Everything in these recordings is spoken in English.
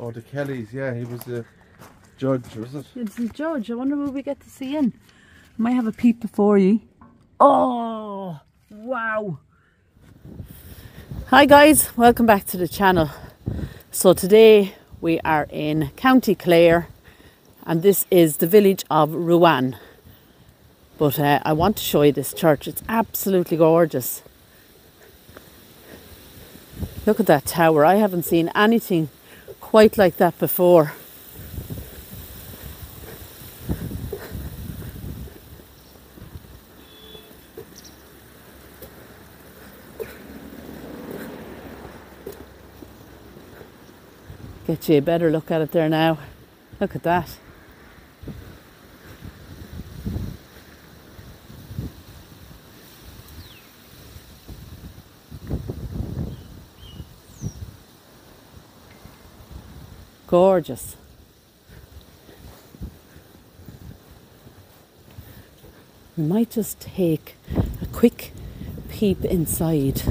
Oh, the Kellys, yeah, he was a judge, was it? It's the judge. I wonder will we get to see in. Might have a peep before you. Oh, wow. Hi guys, welcome back to the channel. So today we are in County Clare and this is the village of Ruan. But uh, I want to show you this church. It's absolutely gorgeous. Look at that tower. I haven't seen anything quite like that before. Get you a better look at it there now. Look at that. Gorgeous. We might just take a quick peep inside.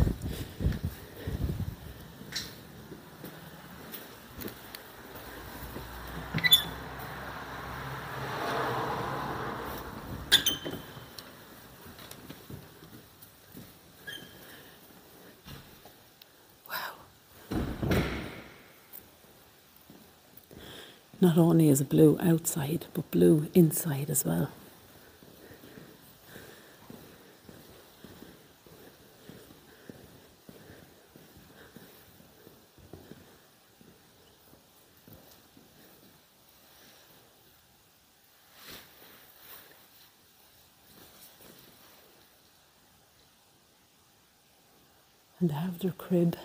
Not only is it blue outside, but blue inside as well. And have their crib,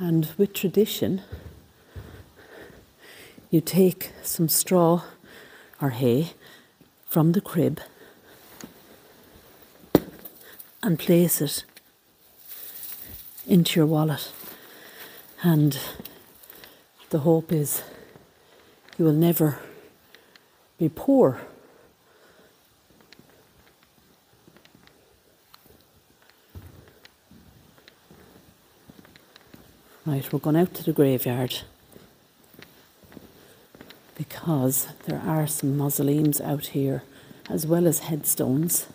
and with tradition, you take some straw or hay from the crib and place it into your wallet. And the hope is you will never be poor. Right, we're going out to the graveyard because there are some mausoleums out here as well as headstones.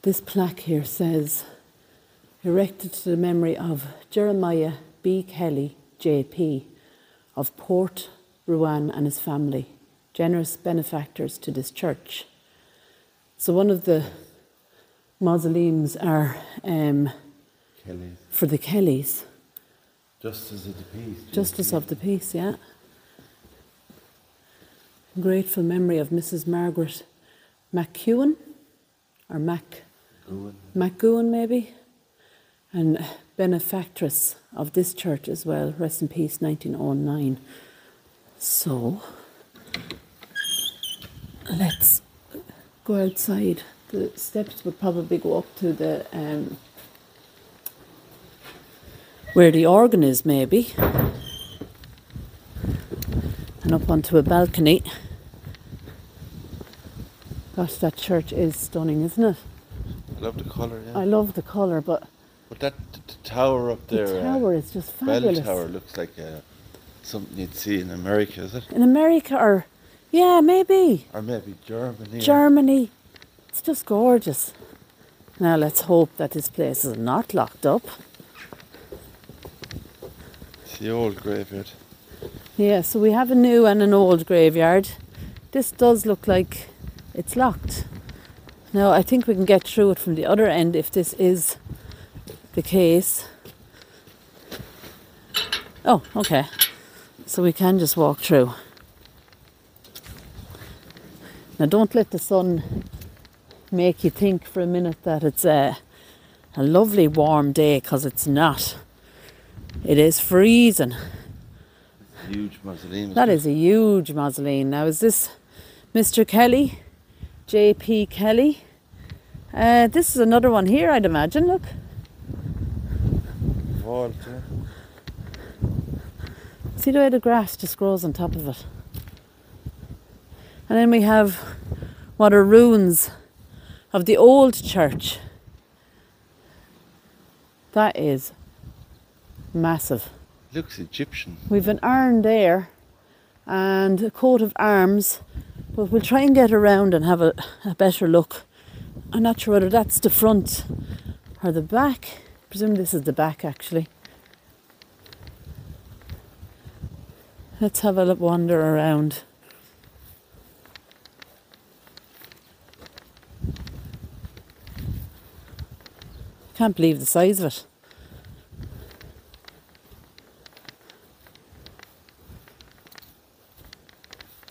This plaque here says, erected to the memory of Jeremiah B. Kelly, JP, of Port Ruan and his family, generous benefactors to this church. So one of the mausoleums are um, for the Kellys, Justice of the Peace. Justice of the Peace, yeah. Grateful memory of Mrs. Margaret McEwen, or Mac. McGowan maybe, and benefactress of this church as well. Rest in peace, 1909. So, let's go outside. The steps would probably go up to the um, where the organ is, maybe, and up onto a balcony. Gosh, that church is stunning, isn't it? I love the colour, yeah. I love the colour, but but that t- t- tower up there. the tower uh, is just fabulous. bell tower, looks like uh, something you'd see in America, is it? In America, or yeah, maybe Or maybe Germany. Germany. It's just gorgeous. Now let's hope that this place is not locked up. It's the old graveyard. Yeah, so we have a new and an old graveyard. This does look like it's locked. Now I think we can get through it from the other end if this is the case. Oh, okay. So we can just walk through. Now don't let the sun make you think for a minute that it's a, a lovely warm day because it's not. It is freezing. Huge mausoleum. That is a huge mausoleum. Now, is this Mr. Kelly? J.P. Kelly? Uh, this is another one here, I'd imagine. Look. Vault, yeah. See the way the grass just grows on top of it. And then we have what are ruins of the old church. That is massive. Looks Egyptian. We've an urn there and a coat of arms, but we'll try and get around and have a, a better look. I'm not sure whether that's the front or the back. I presume this is the back actually. Let's have a wander around. Can't believe the size of it.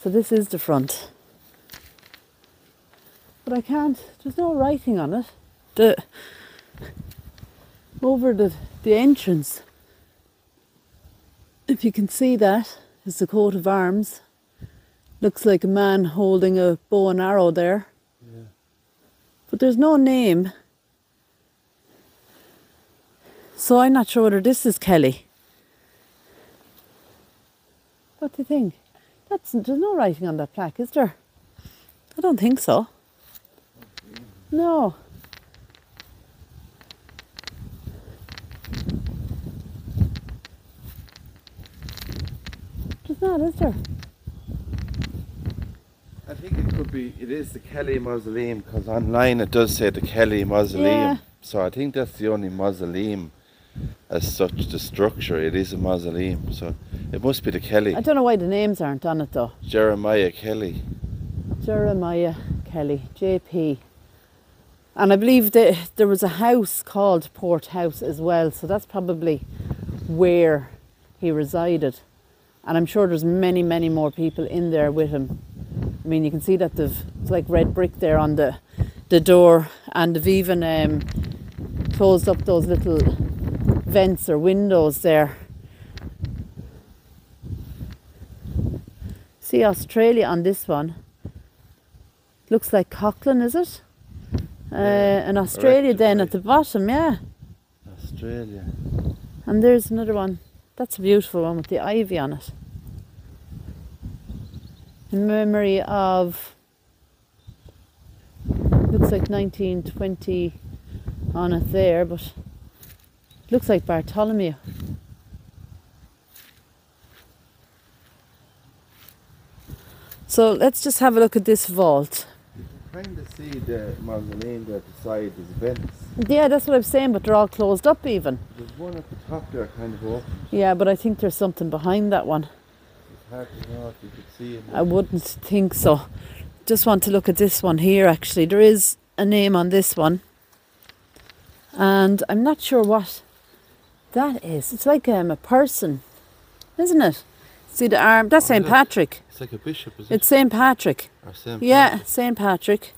So this is the front. But I can't, there's no writing on it. The over the, the entrance, if you can see that, is the coat of arms. Looks like a man holding a bow and arrow there. Yeah. But there's no name. So I'm not sure whether this is Kelly. What do you think? That's there's no writing on that plaque, is there? I don't think so. No. There's not, is there? I think it could be, it is the Kelly Mausoleum because online it does say the Kelly Mausoleum. Yeah. So I think that's the only mausoleum as such, the structure. It is a mausoleum. So it must be the Kelly. I don't know why the names aren't on it though. Jeremiah Kelly. Jeremiah Kelly, JP. And I believe that there was a house called Port House as well, so that's probably where he resided. And I'm sure there's many, many more people in there with him. I mean, you can see that they've it's like red brick there on the the door, and they've even um, closed up those little vents or windows there. See Australia on this one. Looks like Cochrane, is it? Uh, and Australia then at the bottom, yeah. Australia. And there's another one. That's a beautiful one with the ivy on it. In memory of looks like 1920 on it there, but looks like Bartholomew. So let's just have a look at this vault. Kind of see the mausoleum there beside these vents. Yeah, that's what I'm saying, but they're all closed up even. There's one at the top there kind of open. Yeah, but I think there's something behind that one. It's hard to know if you could see it. I wouldn't think so. Just want to look at this one here actually. There is a name on this one. And I'm not sure what that is. It's like um, a person, isn't it? See the arm? That's Oh, St. look. Patrick. It's like a bishop, is it? It's St. Patrick. Or Saint Yeah, Patrick. St. Patrick.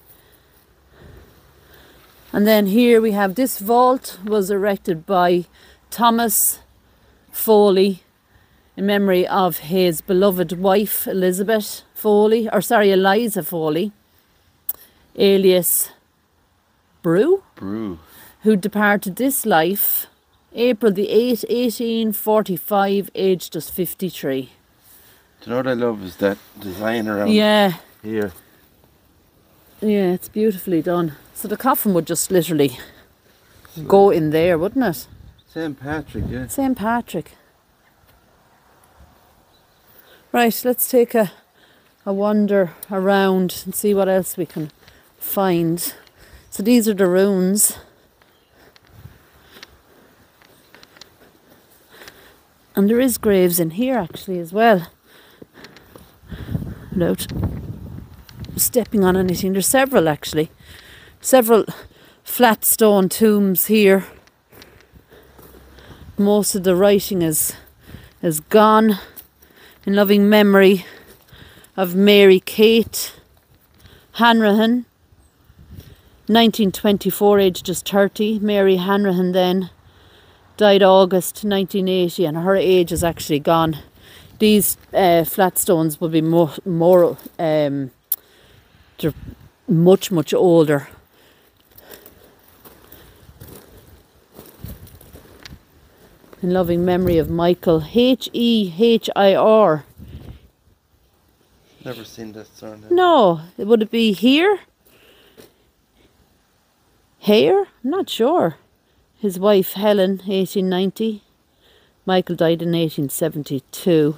And then here we have this vault was erected by Thomas Foley in memory of his beloved wife Elizabeth Foley, or sorry, Eliza Foley, alias Brew, Brew. who departed this life April the 8th, 1845, aged just 53. Do you know what I love is that design around Yeah, here. yeah, it's beautifully done. So the coffin would just literally go in there, wouldn't it? St. Patrick, yeah. St. Patrick. Right, let's take a, a wander around and see what else we can find. So these are the ruins. And there is graves in here actually as well. Without stepping on anything. There's several actually. Several flat stone tombs here most of the writing is is gone in loving memory of Mary Kate Hanrahan 1924 age just 30 Mary Hanrahan then died August 1980 and her age is actually gone these uh, flat stones will be more more um, they're much much older in loving memory of Michael H E H I R. Never seen that surname. No, would it be here? Here? I'm not sure. His wife Helen, 1890. Michael died in 1872.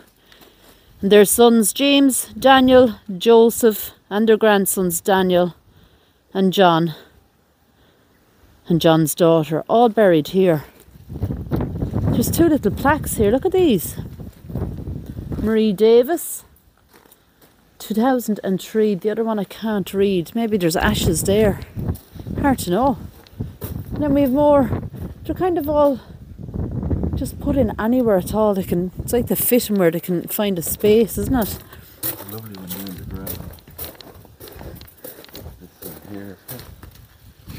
Their sons James, Daniel, Joseph, and their grandsons Daniel and John, and John's daughter, all buried here. There's two little plaques here. Look at these. Marie Davis, 2003. The other one I can't read. Maybe there's ashes there. Hard to know. And then we have more. They're kind of all just put in anywhere at all. They can. It's like the fitting where they can find a space, isn't it? Lovely one down the ground. This one here.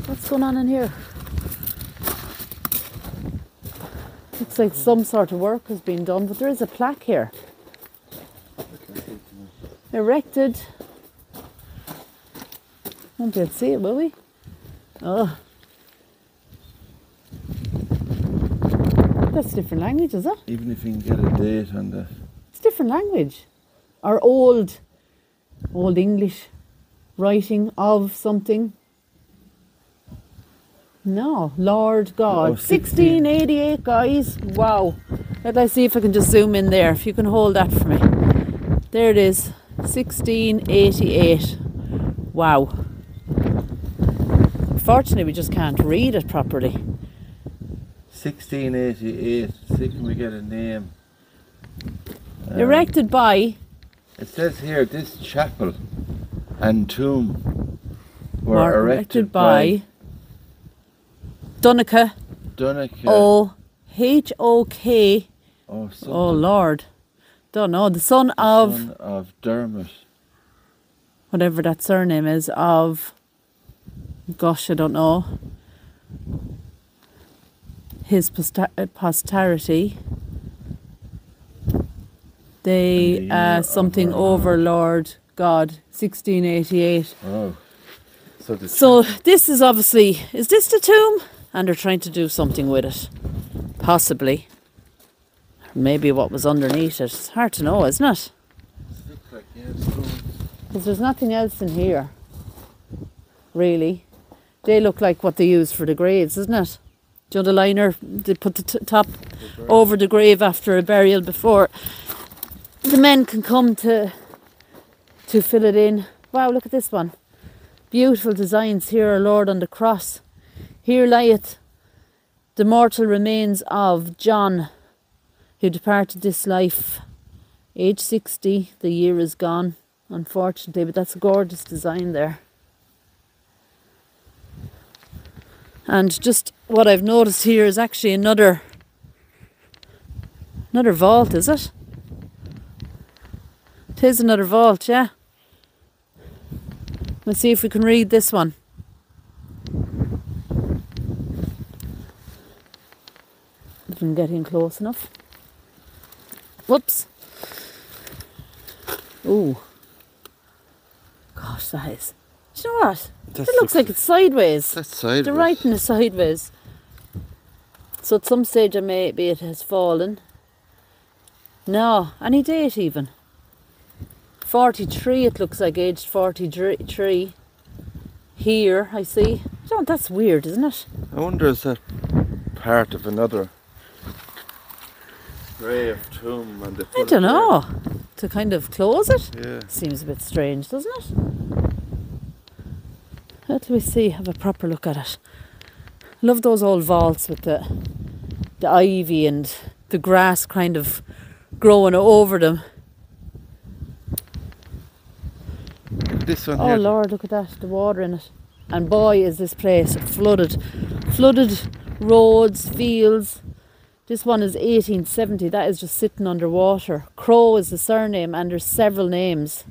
What's going on in here? Looks like some sort of work has been done, but there is a plaque here. Erected. Won't be able to see it, will we? Oh. That's different language, is it? Even if you can get a date on that. It's different language. Or old, old English writing of something. No, Lord God. Oh, 1688, guys. Wow. Let us see if I can just zoom in there. If you can hold that for me. There it is. 1688. Wow. Unfortunately, we just can't read it properly. 1688. See can we get a name. Um, Erected by It says here this chapel and tomb were or erected, by Donica Donica. O H O K. oh. Oh Lord, don't know the son of son of Dermot. whatever that surname is of. Gosh, I don't know. His uh, posterity. They the uh, something overlord God, sixteen eighty eight. Oh. So So this is obviously is this the tomb? And they're trying to do something with it. Possibly. Maybe what was underneath it. It's hard to know, isn't it? looks like yeah, stones. Because there's nothing else in here. Really. They look like what they use for the graves, isn't it? Do you know the liner? They put the top over the grave after a burial before the men can come to to fill it in. Wow, look at this one. Beautiful designs here, our Lord on the cross. Here lieth the mortal remains of John, who departed this life, age 60. The year is gone, unfortunately, but that's a gorgeous design there. And just what I've noticed here is actually another another vault, is it? It is another vault, yeah. Let's see if we can read this one. If we can get in close enough. Whoops. Ooh. Gosh, that is. Do you know what? That it looks like it's sideways. That's sideways. The writing is sideways. So at some stage, maybe it has fallen. No, any date even. 43, it looks like aged 43. Here, I see. Oh, that's weird, isn't it? I wonder is that part of another grave tomb and they I don't know. To kind of close it? Yeah. Seems a bit strange, doesn't it? Let me see, have a proper look at it. Love those old vaults with the the ivy and the grass kind of growing over them. This one Oh here. Lord, look at that, the water in it. And boy is this place flooded. Flooded roads, fields. This one is 1870, that is just sitting underwater. Crow is the surname and there's several names.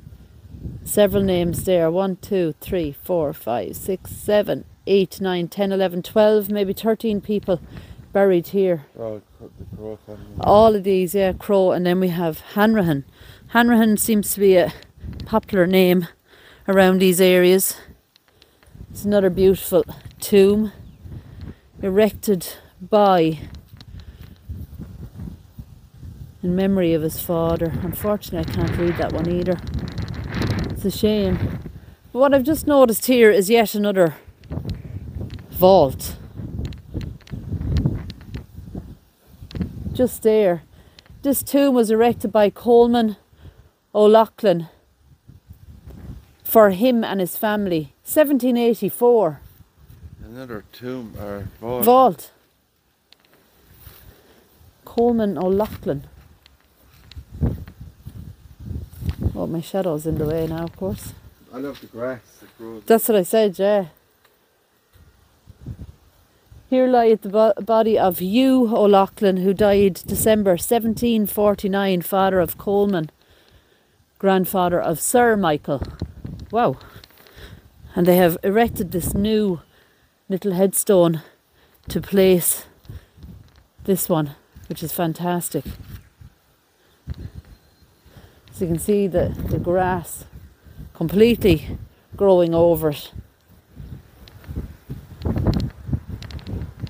Several names there. One, two, three, four, five, six, seven, eight, nine, ten, eleven, twelve, maybe 13 people buried here. Oh, crow. All of these, yeah, Crow, and then we have Hanrahan. Hanrahan seems to be a popular name around these areas. It's another beautiful tomb erected by, in memory of his father. Unfortunately, I can't read that one either. It's a shame. But what I've just noticed here is yet another vault. just there. This tomb was erected by Colman O'Loghlen for him and his family. 1784. Another tomb or vault. Vault. Colman O'Loghlen. Oh, my shadow's in the way now, of course. I love the grass that grows. That's what I said, yeah. Here lieth the bo- body of Hugh O'Loghlen, who died December 1749, father of Colman, grandfather of Sir Michael. Wow. And they have erected this new little headstone to place this one, which is fantastic. So you can see the, the grass completely growing over it.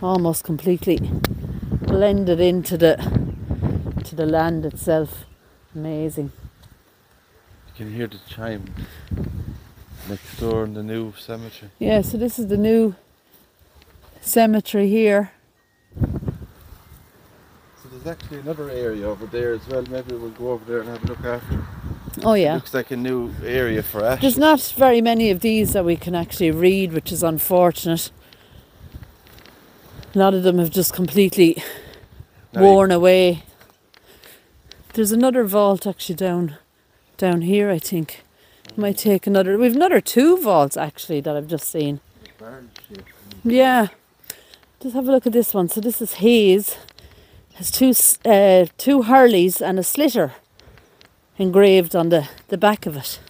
Almost completely blended into the to the land itself. Amazing. You can hear the chime next door in the new cemetery. Yeah, so this is the new cemetery here. There's actually another area over there as well. Maybe we'll go over there and have a look after. Oh yeah. Looks like a new area for us. There's not very many of these that we can actually read, which is unfortunate. A lot of them have just completely Now you- worn away. There's another vault actually down down here, I think. Might take another we've another two vaults actually that I've just seen. Yeah. Just have a look at this one. So this is Hayes. Has two uh, two Hurleys and a sliotar engraved on the, the back of it.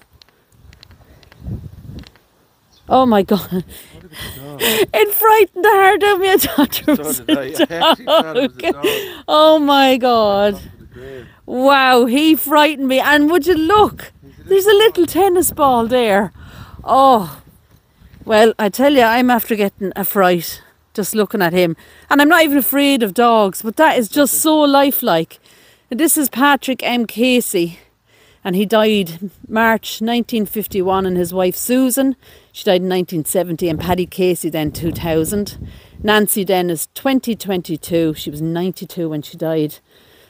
Oh my god. It frightened the heart out of me. I thought there was so did I. I thought it was a dog. Oh my god. Top of the grave. Wow, he frightened me. And would you look? There's a little tennis ball there. Oh, well, I tell you, I'm after getting a fright just looking at him. And I'm not even afraid of dogs, but that is just so lifelike. And this is Patrick M. Casey, and he died March 1951, and his wife Susan, she died in 1970, and Paddy Casey then 2000. Nancy then is 2022. She was 92 when she died.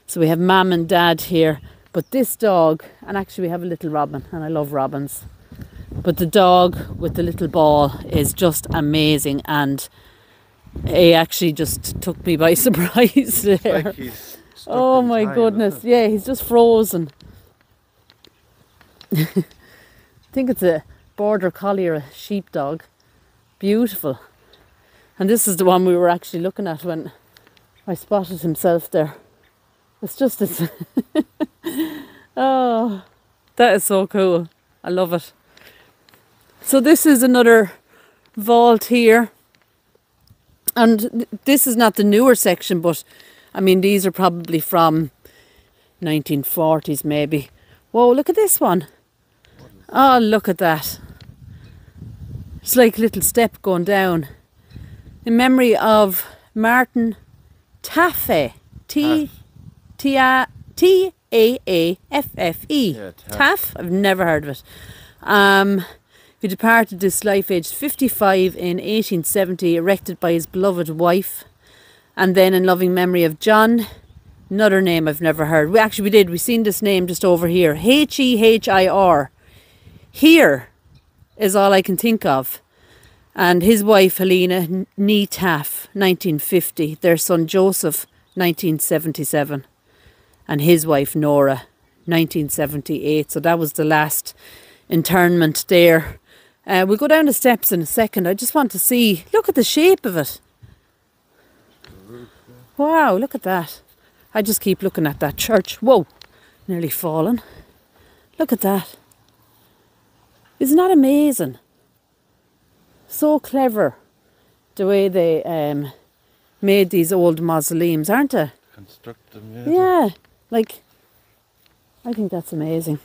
So we have mum and dad here. But this dog, and actually we have a little robin, and I love robins. But the dog with the little ball is just amazing, and he actually just took me by surprise there. like oh my time, goodness, yeah, he's just frozen. I think it's a border collie or a sheepdog. Beautiful. And this is the one we were actually looking at when I spotted himself there. It's just it's Oh that is so cool. I love it. So this is another vault here. And this is not the newer section, but I mean these are probably from 1940s maybe. Whoa, look at this one. Oh, look at that. It's like a little step going down. In memory of Martin Taffe. T T A T A A F F E. Taff. I've never heard of it. Um, he departed this life aged 55 in 1870, erected by his beloved wife. And then in loving memory of John, another name I've never heard. We actually we did. We seen this name just over here. H E H I R. Here is all I can think of. And his wife Helena Nee Taff, 1950. Their son Joseph, 1977. And his wife Nora, 1978. So that was the last internment there. Uh, we'll go down the steps in a second. I just want to see. Look at the shape of it. Wow, look at that. I just keep looking at that church. Whoa, nearly fallen. Look at that. Isn't that amazing? So clever the way they um, made these old mausoleums, aren't they? Construct them, yeah. Yeah, like I think that's amazing,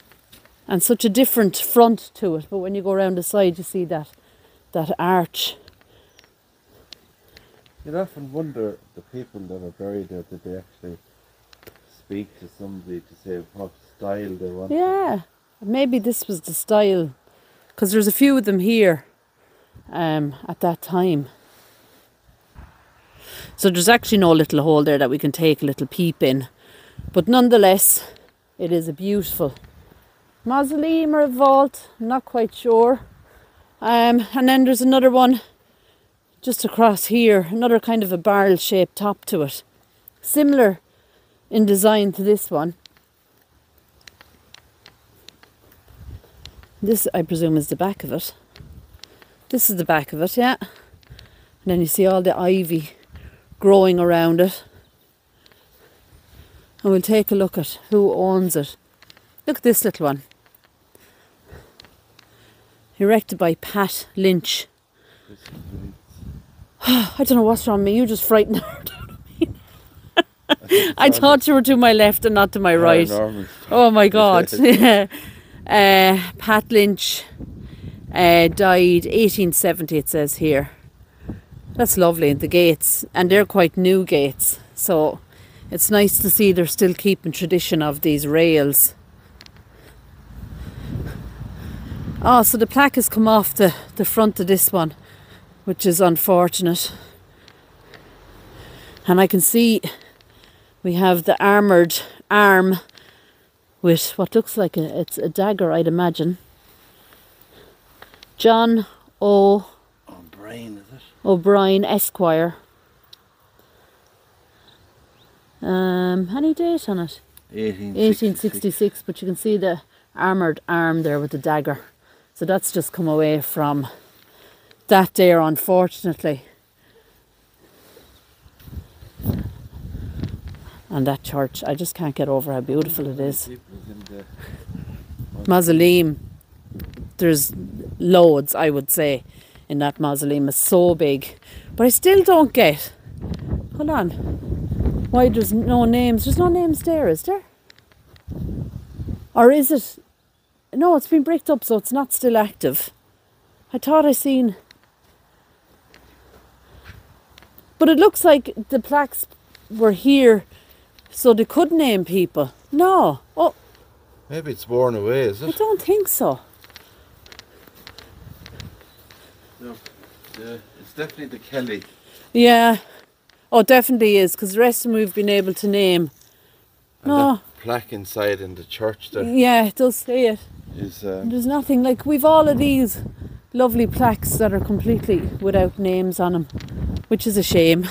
and such a different front to it. But when you go around the side, you see that that arch. You'd often wonder the people that are buried there, did they actually speak to somebody to say what style they want? Yeah, maybe this was the style, because there's a few of them here, um, at that time. So there's actually no little hole there that we can take a little peep in. But nonetheless, it is a beautiful mausoleum or a vault, I'm not quite sure. Um, and then there's another one just across here, another kind of a barrel shaped top to it. Similar in design to this one. This, I presume, is the back of it. This is the back of it, yeah. And then you see all the ivy growing around it. And we'll take a look at who owns it. Look at this little one. Erected by Pat Lynch. This is really- I don't know what's wrong with me. You just frightened her. I think I it's thought you were to my left and not to my right. Oh my God. Yeah. uh, Pat Lynch uh, died 1870, it says here. That's lovely. The gates, and they're quite new gates. So it's nice to see they're still keeping tradition of these rails. Oh, so the plaque has come off the, the front of this one, which is unfortunate. And I can see we have the armoured arm with what looks like a, it's a dagger, I'd imagine. John O. Brain, is it? O'Brien Esquire. Um, any date on it? 1866. 1866, but you can see the armoured arm there with the dagger. So that's just come away from that there, unfortunately. And that church, I just can't get over how beautiful it is. Mausoleum, there's loads, I would say, in that mausoleum. It's so big. But I still don't get, hold on, why there's no names. There's no names there, is there? Or is it? No, it's been bricked up, so it's not still active. I thought I seen. But it looks like the plaques were here, so they could name people. No. Oh, Maybe it's worn away, is it? I don't think so. No. Yeah, it's definitely the Kelly. Yeah. Oh, definitely is, because the rest of them we've been able to name. And No. that plaque inside in the church there Yeah, it does say it. Is um, There's nothing like we've all of these lovely plaques that are completely without names on them, which is a shame.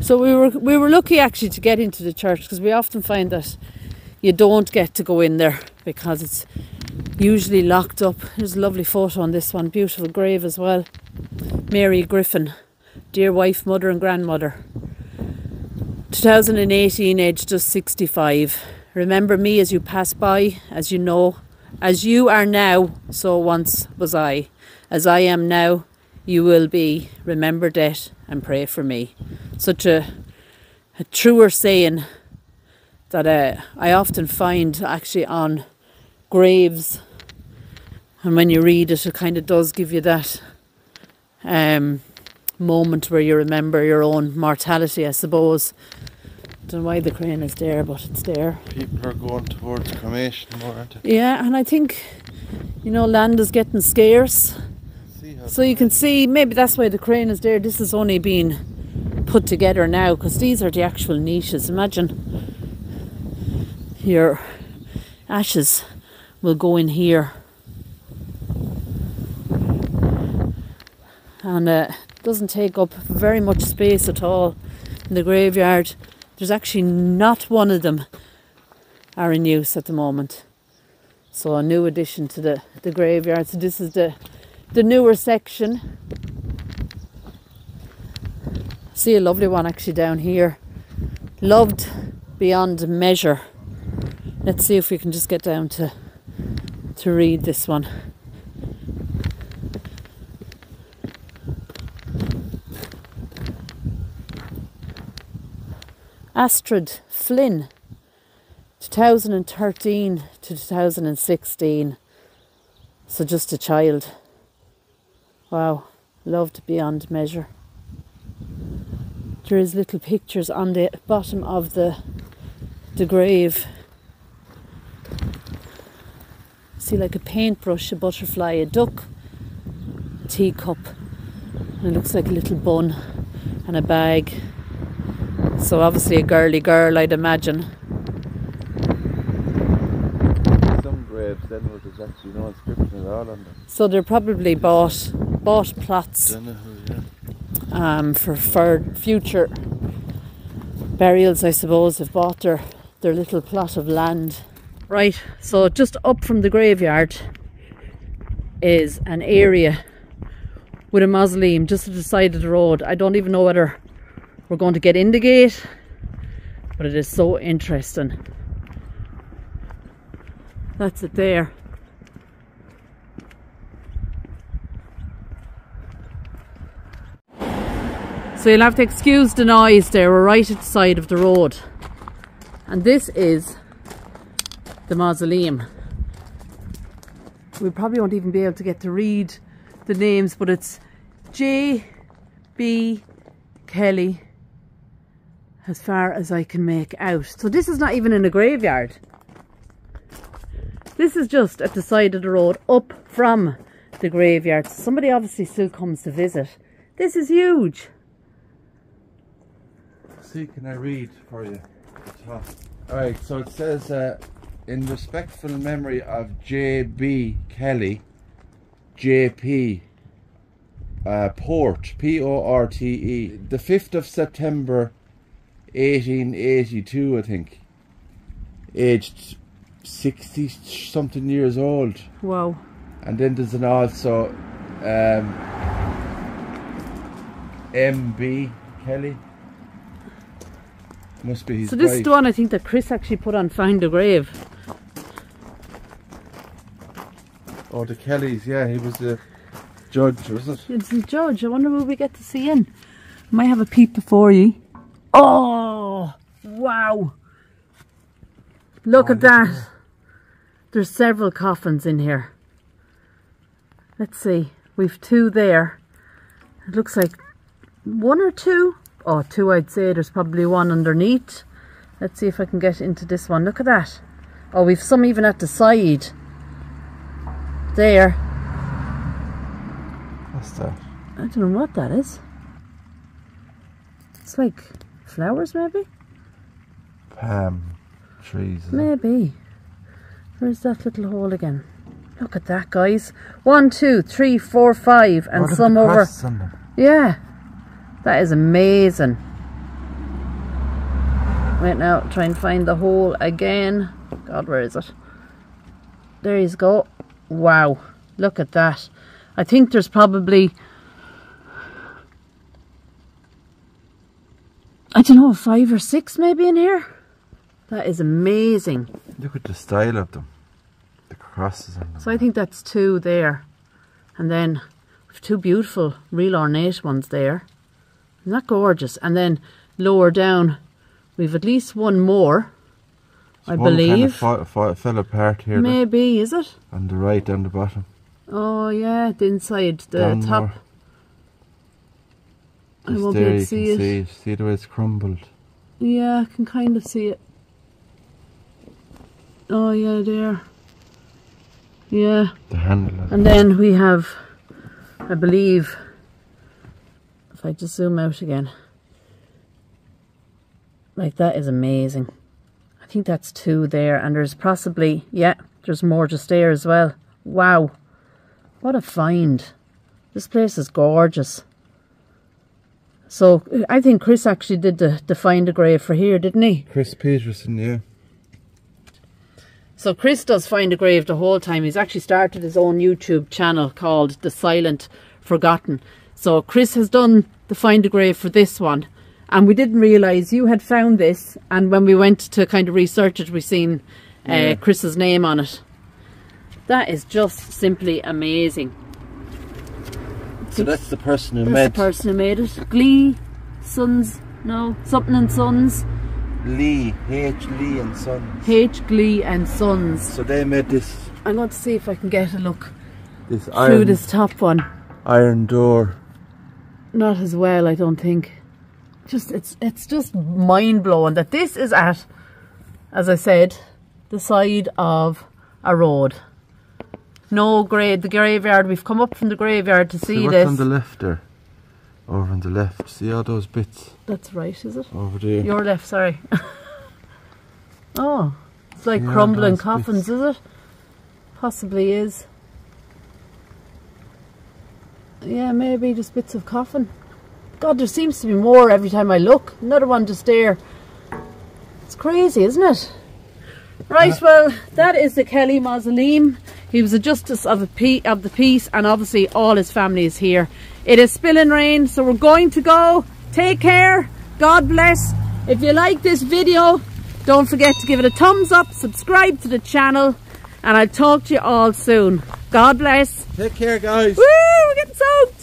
So we were we were lucky actually to get into the church because we often find that you don't get to go in there because it's usually locked up. There's a lovely photo on this one, beautiful grave as well. Mary Griffin, dear wife, mother, and grandmother. 2018, age just 65. Remember me as you pass by, as you know, as you are now, so once was I. As I am now, you will be. Remember that and pray for me. Such a, a truer saying that uh, I often find actually on graves. And when you read it, it kind of does give you that um, moment where you remember your own mortality, I suppose. Don't know why the crane is there, but it's there. people are going towards cremation more, aren't they? Yeah, and I think, you know, land is getting scarce. So you can see, maybe that's why the crane is there. This is only being put together now because these are the actual niches. Imagine your ashes will go in here. And uh, doesn't take up very much space at all in the graveyard. There's actually not one of them are in use at the moment. So a new addition to the, the graveyard. So this is the the newer section. See a lovely one actually down here. Loved beyond measure. Let's see if we can just get down to to read this one. Astrid Flynn, 2013 to 2016. So just a child. Wow, loved beyond measure. There is little pictures on the bottom of the the grave. See like a paintbrush, a butterfly, a duck, a teacup. And it looks like a little bun and a bag. So obviously a girly girl, I'd imagine. Some graves then where there's actually no inscription at all on them. So they're probably bought bought plots Don't know who, yeah. um, for for future burials, I suppose. Have bought their their little plot of land. Right. So just up from the graveyard is an area with a mausoleum just to the side of the road. I don't even know whether we're going to get in the gate, but it is so interesting. That's it there. So you'll have to excuse the noise there, we're right at the side of the road. And this is the mausoleum. We probably won't even be able to get to read the names, but it's J. B. Kelly, as far as I can make out. So this is not even in a graveyard. This is just at the side of the road, up from the graveyard. Somebody obviously still comes to visit. This is huge. See, can I read for you? Alright, so it says, uh, in respectful memory of J.B. Kelly, J.P. Uh, Port, P O R T E, the 5th of September 1882, I think. Aged 60 something years old. Wow. And then there's an also um, M.B. Kelly. Must be his So this wife. is the one I think that Chris actually put on Find the Grave. Oh, the Kellys, yeah, he was the judge, wasn't it? It's the judge. I wonder who we get to see in. Might have a peep before you. Oh, wow. Look Oh, at that. There's several coffins in here. Let's see. We've two there. It looks like one or two. Oh, two I'd say. There's probably one underneath. Let's see if I can get into this one. Look at that. Oh, we've some even at the side. There. What's that? I don't know what that is. It's like flowers, maybe? Palm trees. Maybe. Where's that little hole again? Look at that, guys. One, two, three, four, five, and some over. crosses on them? Yeah. That is amazing. Right now, try and find the hole again. God, where is it? There you go. Wow. Look at that. I think there's probably. I don't know, five or six maybe in here. That is amazing. Look at the style of them. The crosses on them. So I think that's two there. And then we've two beautiful, real ornate ones there. Isn't that gorgeous? And then lower down, we've at least one more, I One believe. Kind of fa- fell apart here. Maybe, is it? on the right, down the bottom. Oh, yeah, the inside, the Down top. more. I won't be able to see can it. see, see the way it's crumbled. Yeah, I can kind of see it. Oh, yeah, there. Yeah. The handle. And then we have, I believe, if I just zoom out again, like that is amazing. I think that's two there, and there's possibly, yeah, there's more just there as well. Wow, what a find! This place is gorgeous. So I think Chris actually did the, the find a grave for here, didn't he? Chris Peterson, yeah. So Chris does find a grave the whole time. He's actually started his own YouTube channel called The Silent Forgotten. So Chris has done the find a grave for this one. And we didn't realise you had found this and when we went to kind of research it we seen uh, Yeah. Chris's name on it. That is just simply amazing. So that's the person who That's made the person who made it. Glee, Sons, no, something and Sons. Lee, H. Lee and Sons. H. Glee and Sons. So they made this I'm going to see if I can get a look this through iron this top one. iron door. not as well i don't think just it's it's just mind-blowing that this is at as i said the side of a road no grave, the graveyard. We've come up from the graveyard to see, See this. on the left there? Over on the left. See all those bits That's right, is it? over there? Your left, sorry. oh, it's like Yeah, crumbling coffins, bits. is it? Possibly is. Yeah, maybe just bits of coffin. God, there seems to be more every time I look. Another one just there. It's crazy, isn't it? Right, uh, well, that is the Kelly Mausoleum. He was a justice of, a pe- of the peace, and obviously all his family is here. It is spilling rain, so we're going to go. Take care. God bless. If you like this video, don't forget to give it a thumbs up, subscribe to the channel, and I'll talk to you all soon. God bless. Take care, guys. Woo! We're getting soaked.